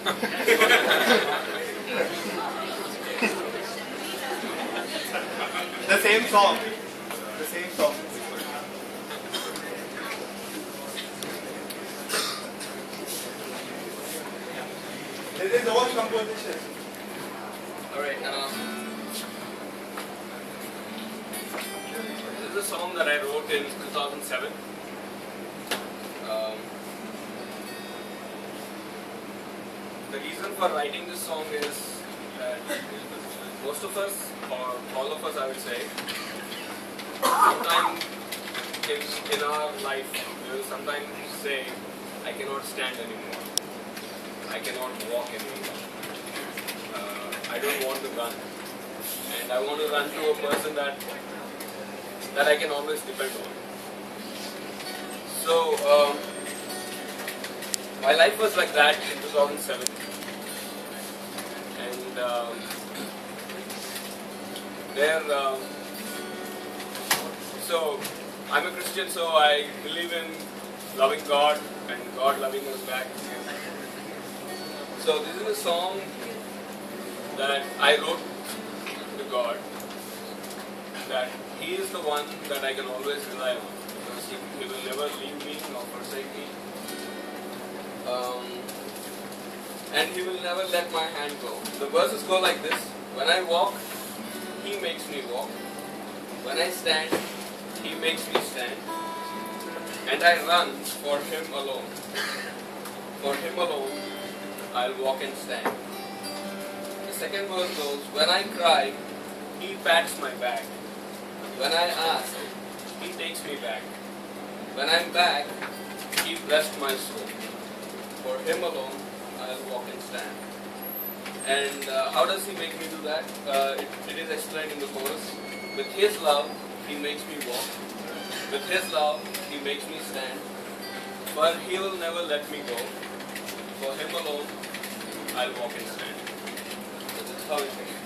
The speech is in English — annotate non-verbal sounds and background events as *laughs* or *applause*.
*laughs* the same song. The same song. This is all composition. Alright, um, this is a song that I wrote in 2007. The reason for writing this song is that most of us, or all of us I would say, sometimes in, in our life, we will sometimes say, I cannot stand anymore. I cannot walk anymore. Uh, I don't want to run. And I want to run to a person that that I can always depend on. So um, my life was like that in 2007. And um, there, um, so I'm a Christian, so I believe in loving God and God loving us back. So this is a song that I wrote to God. That He is the one that I can always rely on because He, he will never and He will never let my hand go. The verses go like this: When I walk, He makes me walk. When I stand, He makes me stand. And I run for Him alone. For Him alone I'll walk and stand. The second verse goes, When I cry, he pats my back. When I ask, he takes me back. When I'm back, he blessed my soul. For him alone, I'll walk and stand. And uh, how does he make me do that? Uh, it, it is explained in the chorus. With his love, he makes me walk. With his love, he makes me stand. But he will never let me go. For him alone, I'll walk and stand. This how it goes.